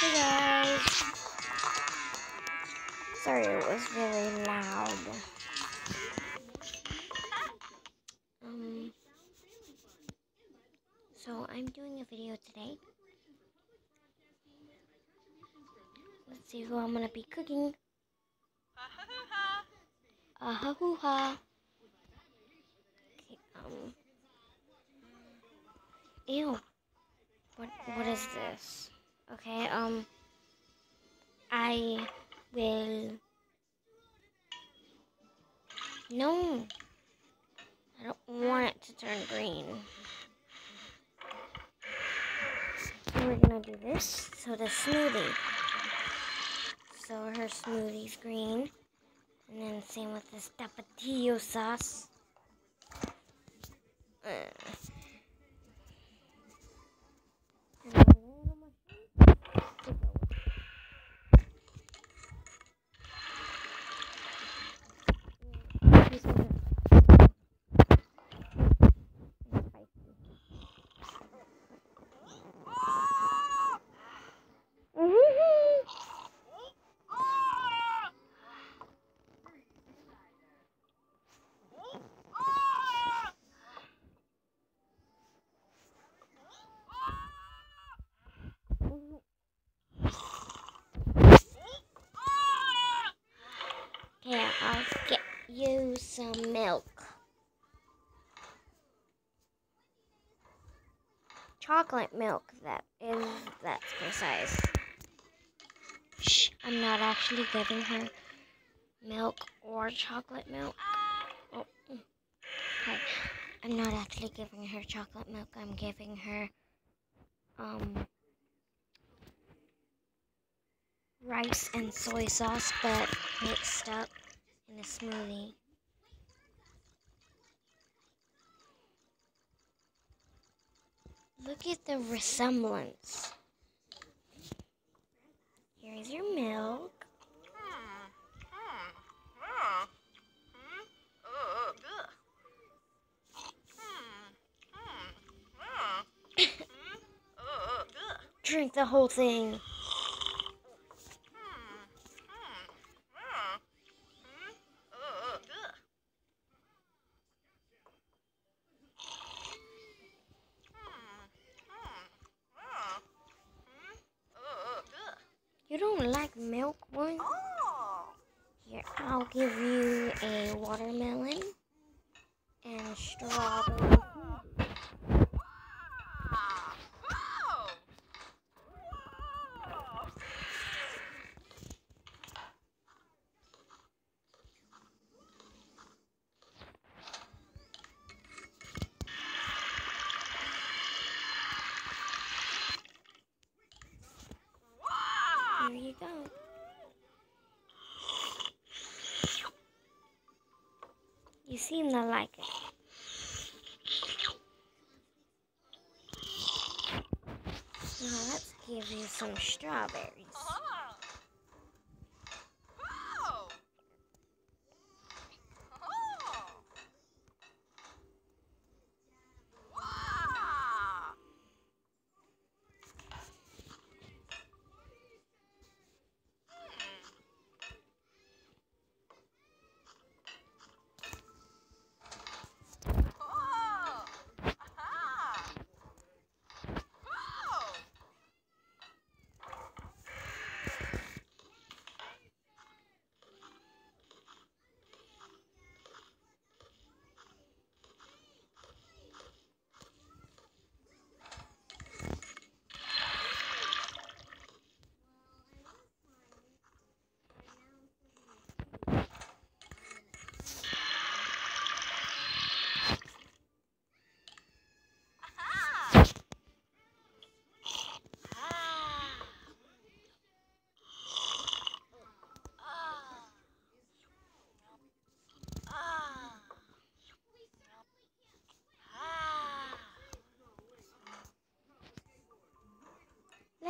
Hey guys. Sorry it was really loud. Um, so I'm doing a video today. Let's see who I'm gonna be cooking. Uh ha hoo ha. Okay, um. Ew. What what is this? Okay, um I will No. I don't want it to turn green. So we're gonna do this. So the smoothie. So her smoothie's green. And then same with this tapatio sauce. Uh, and then a little mushroom to go with it. Mm, this one is- is spicy. Mhm. Okay, I'll get you some milk. Chocolate milk, that is, that's precise. Shh, I'm not actually giving her milk or chocolate milk. Oh, okay. I'm not actually giving her chocolate milk. I'm giving her, um, rice and soy sauce, but mixed up in a smoothie. Look at the resemblance. Here's your milk. Drink the whole thing. Milk one? Oh. Here, I'll give you a watermelon and strawberry. smoothie. You seem to like it. Now let's give you some strawberries.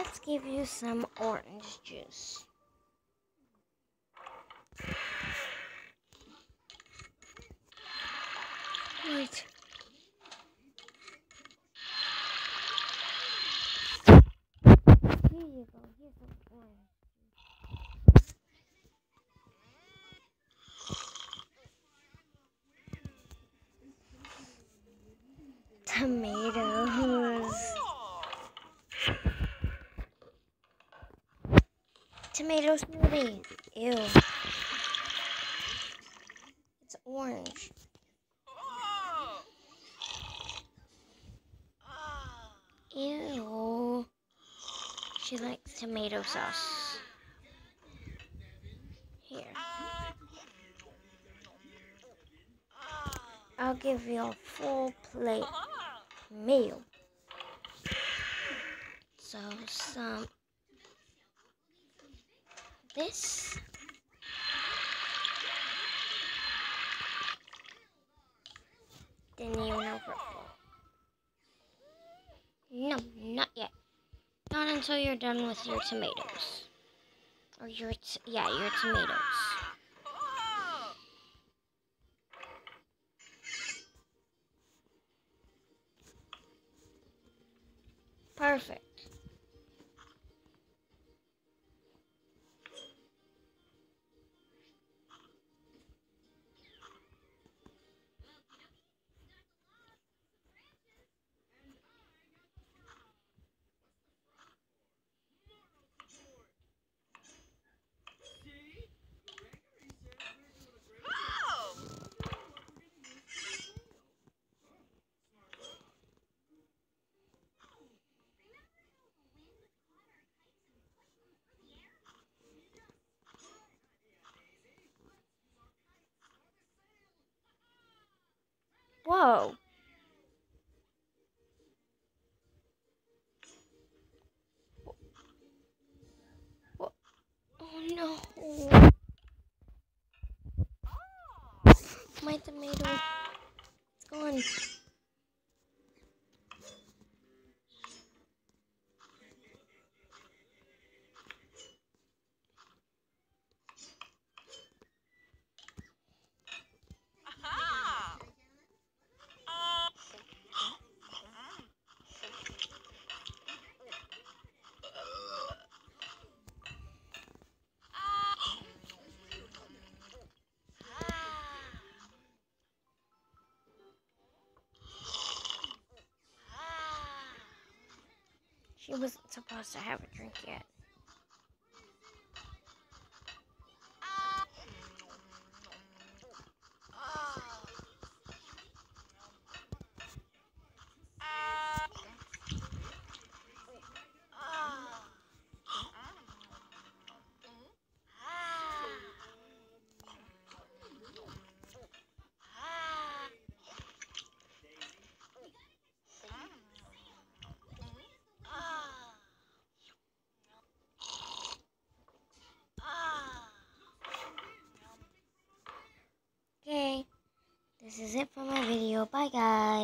Let's give you some orange juice. Right. Here you go some orange. Tomatoes. Tomato smoothie. Ew. It's orange. Ew. She likes tomato sauce. Here. I'll give you a full plate meal. So some this didn't even know purple. No, not yet. Not until you're done with your tomatoes. Or your, yeah, your tomatoes. Whoa. What? Oh no. My tomato. It's gone. She wasn't supposed to have a drink yet. Is it for my video. Bye, guys.